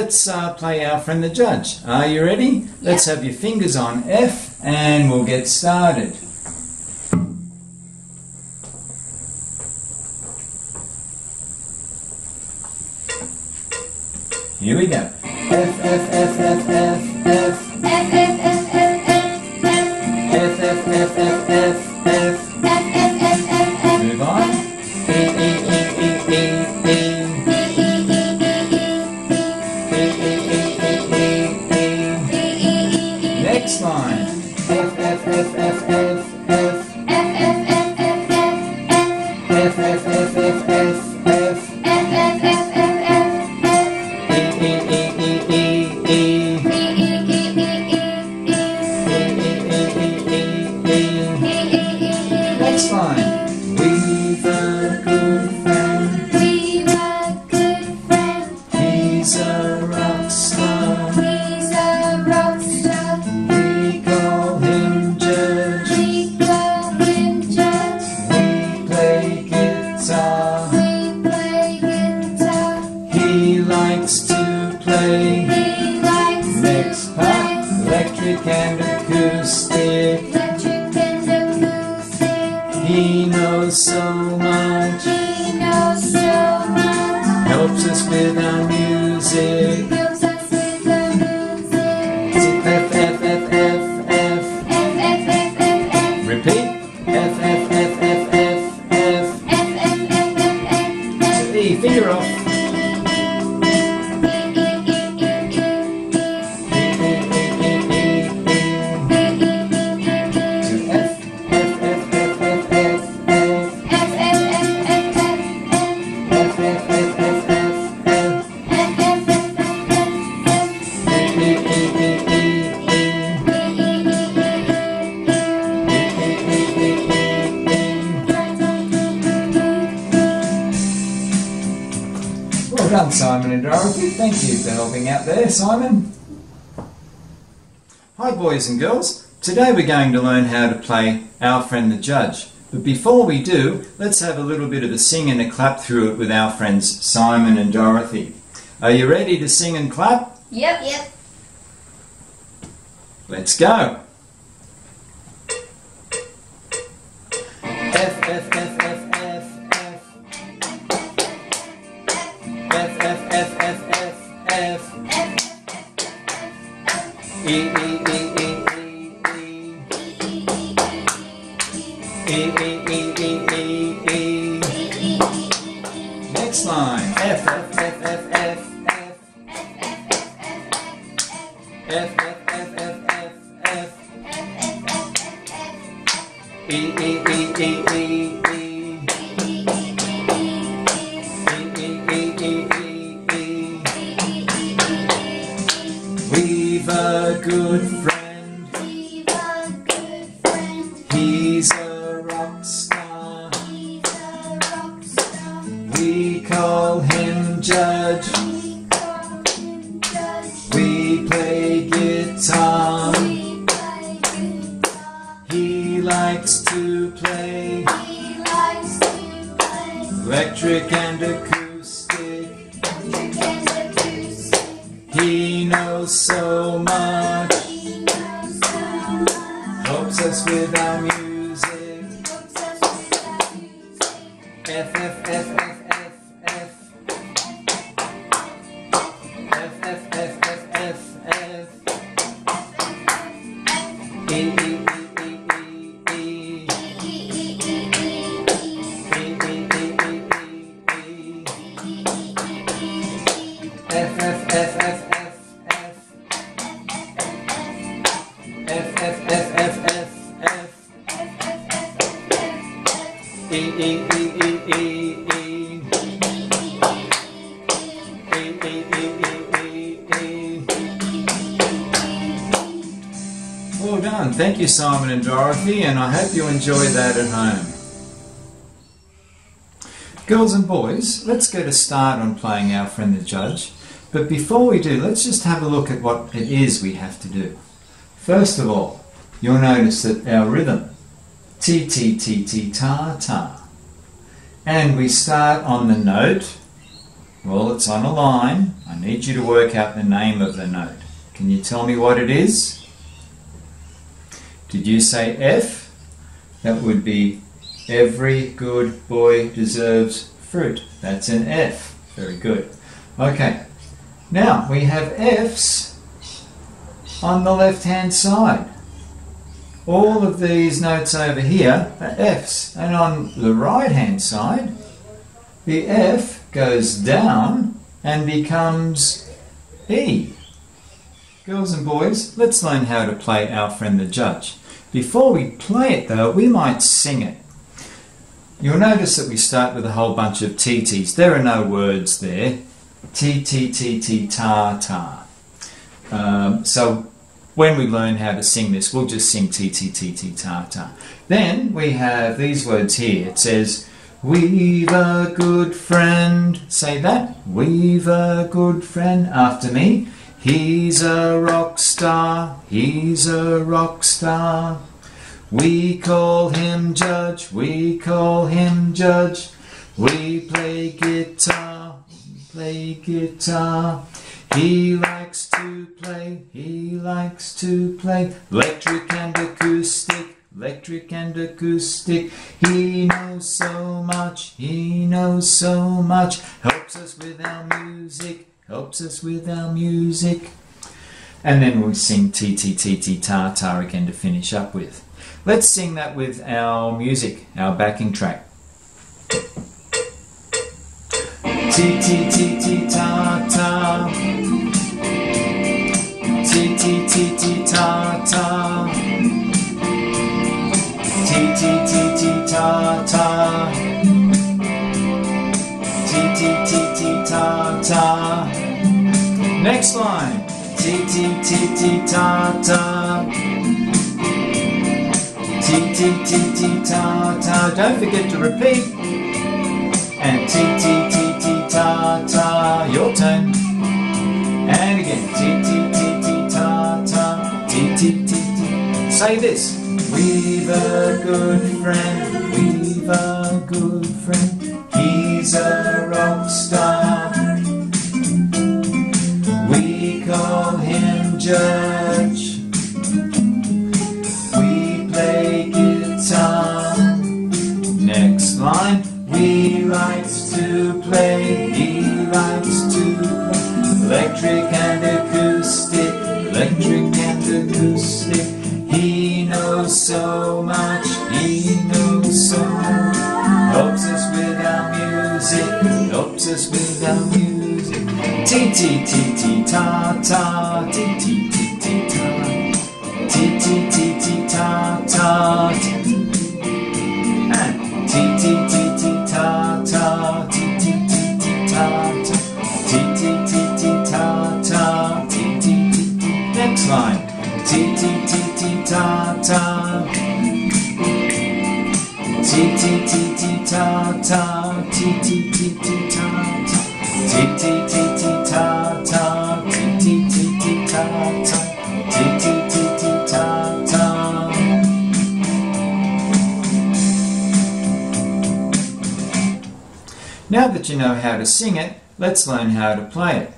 let's uh, play our friend the judge. Are you ready? Let's have your fingers on F and we'll get started. Here we go. F, F, F, F, F, F. F F F F play. Mix pack, electric and acoustic. Electric and acoustic. He knows so much. He knows so much. Helps us with our music. Well done, Simon and Dorothy. Thank you for helping out there, Simon. Hi, boys and girls. Today we're going to learn how to play Our Friend the Judge. But before we do, let's have a little bit of a sing and a clap through it with our friends Simon and Dorothy. Are you ready to sing and clap? Yep, yep. Let's go. Electric and acoustic. You, Simon and Dorothy, and I hope you enjoyed that at home. Girls and boys, let's get a start on playing Our Friend the Judge. But before we do, let's just have a look at what it is we have to do. First of all, you'll notice that our rhythm, T T T T ta ta, and we start on the note Well, it's on a line. I need you to work out the name of the note. Can you tell me what it is? Did you say F? That would be every good boy deserves fruit. That's an F. Very good. Okay. Now we have F's on the left hand side. All of these notes over here are F's, and on the right hand side, the F goes down and becomes E. Girls and boys, let's learn how to play Our Friend the Judge. Before we play it though, we might sing it. You'll notice that we start with a whole bunch of TTs. There are no words there. T, T, T, T, ta, ta. Um, so when we learn how to sing this, we'll just sing T, T, T, T, ta, ta. Then we have these words here. It says, We've a good friend. Say that. We've a good friend. After me. He's a rock star. He's a rock star. We call him Judge. We call him Judge. We play guitar. Play guitar. He likes to play. He likes to play electric and acoustic. Electric and acoustic. He knows so much. He knows so much. Helps us with our music. Helps us with our music. And then we'll sing T T T T Ta Ta again to finish up with. Let's sing that with our music, our backing track. T T T T Ta Ta. T T T T Ta Ta. T T T T Ta Ta. T T T T Ta Ta. Next line. T T T T Ta Ta. T T T T Ta Ta. Don't forget to repeat. And T T T T Ta Ta. Your turn. And again. T T T T Ta Ta. T T T T. Say this. We've a good friend. We've a good friend. He's a rock star. We call him Judge. Our music. T T T T ta ta. T T T T ta. T T T T ta ta. And T T T T ta ta. T T T T ta ta. T T T T ta ta. T T T. Next line. T T T T ta ta. T T T T ta ta. T T T T ta ta. Ta ta. Ta ta ta. Now that you know how to sing it, let's learn how to play it.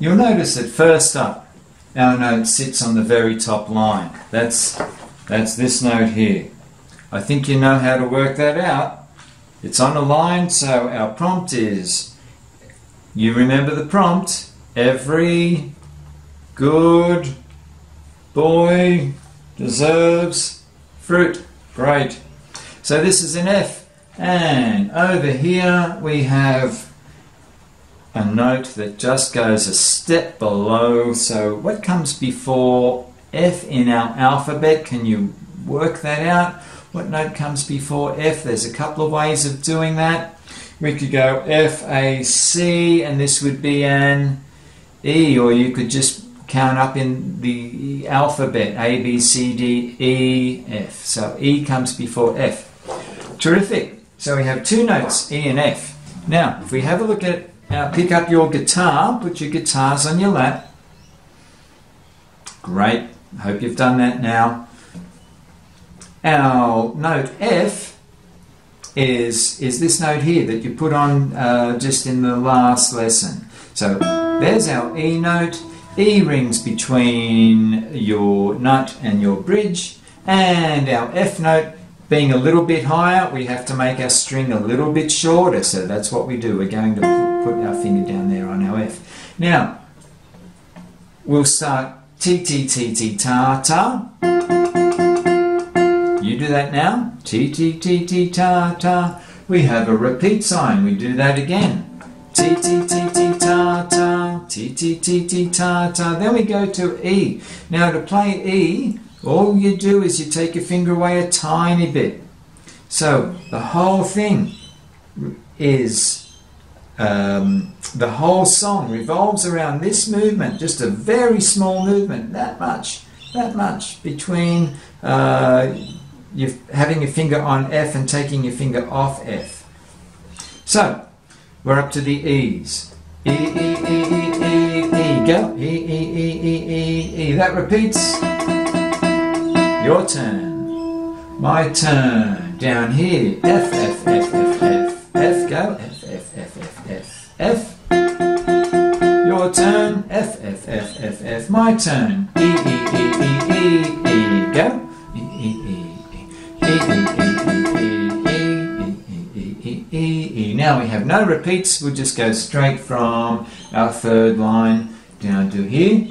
You'll notice that first up, our note sits on the very top line. That's, that's this note here. I think you know how to work that out. It's on a line, so our prompt is you remember the prompt every good boy deserves fruit. Great. So this is an F. And over here we have a note that just goes a step below. So what comes before F in our alphabet? Can you work that out? What note comes before F? There's a couple of ways of doing that. We could go F, A, C, and this would be an E, or you could just count up in the alphabet A, B, C, D, E, F. So E comes before F. Terrific. So we have two notes, E and F. Now, if we have a look at, uh, pick up your guitar, put your guitars on your lap. Great. Hope you've done that now. Our note F is is this note here that you put on uh, just in the last lesson. So there's our E note. E rings between your nut and your bridge, and our F note being a little bit higher, we have to make our string a little bit shorter. So that's what we do. We're going to put our finger down there on our F. Now we'll start T T T T ta ta. That now. T T T T ta ta. We have a repeat sign. We do that again. T T T T ta ta. T T T T ta ta. Then we go to E. Now to play E, all you do is you take your finger away a tiny bit. So the whole thing is um, the whole song revolves around this movement, just a very small movement, that much, that much between uh, you having your finger on F and taking your finger off F. So we're up to the E's. E, E, E, E, E, E, go. E, E, E, E, E, E. That repeats. Your turn. My turn. Down here. F, F, F, F, F. F, go. F, F, F, F, F. F. Your turn. F, F, F, F, F. My turn. E, E, E, E, E, E. Now we have no repeats. We'll just go straight from our third line down to here.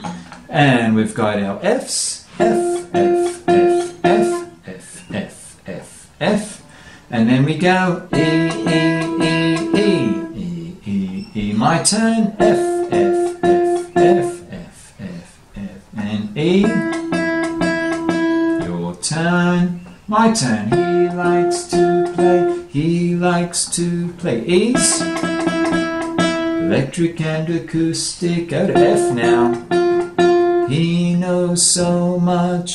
And we've got our Fs. F, F, F, F, F, F, F, F. And then we go E, E, E, E, E, E, E. My turn. F, F, F, F, F, F, F. And E. Your turn. My turn. He likes to play. He likes to play. E's. Electric and acoustic. out of F now. He knows so much.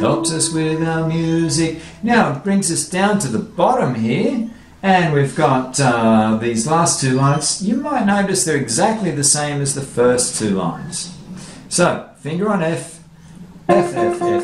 Helps us with our music. Now it brings us down to the bottom here. And we've got uh, these last two lines. You might notice they're exactly the same as the first two lines. So, finger on F. F, F, F, F, F, F,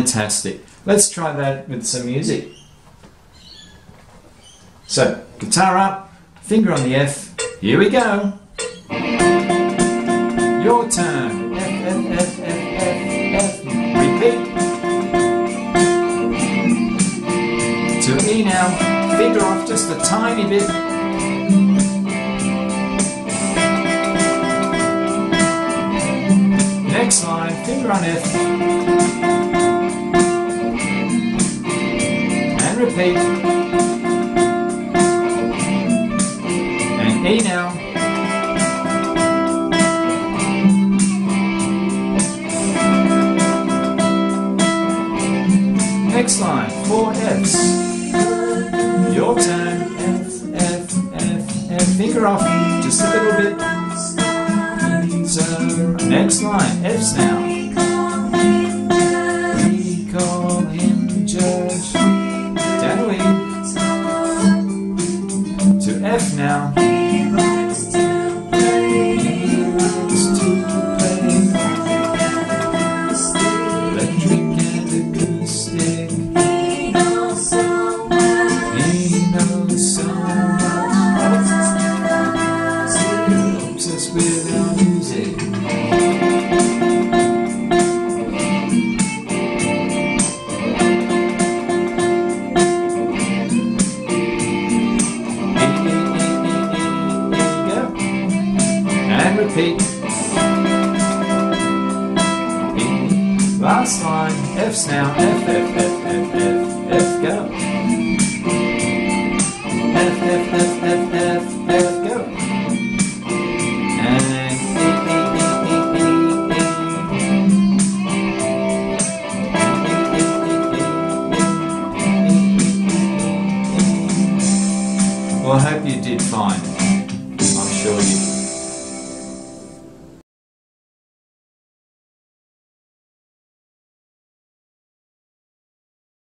Fantastic. Let's try that with some music. So, guitar up, finger on the F. Here we go. Your turn. F, F, F, F, F, F. Repeat. To E now. Finger off just a tiny bit. Next line, finger on F. Repeat. And E now. Next line, four Fs. Your turn. F, F, F, F. Finger off just a little bit. Next line, Fs now.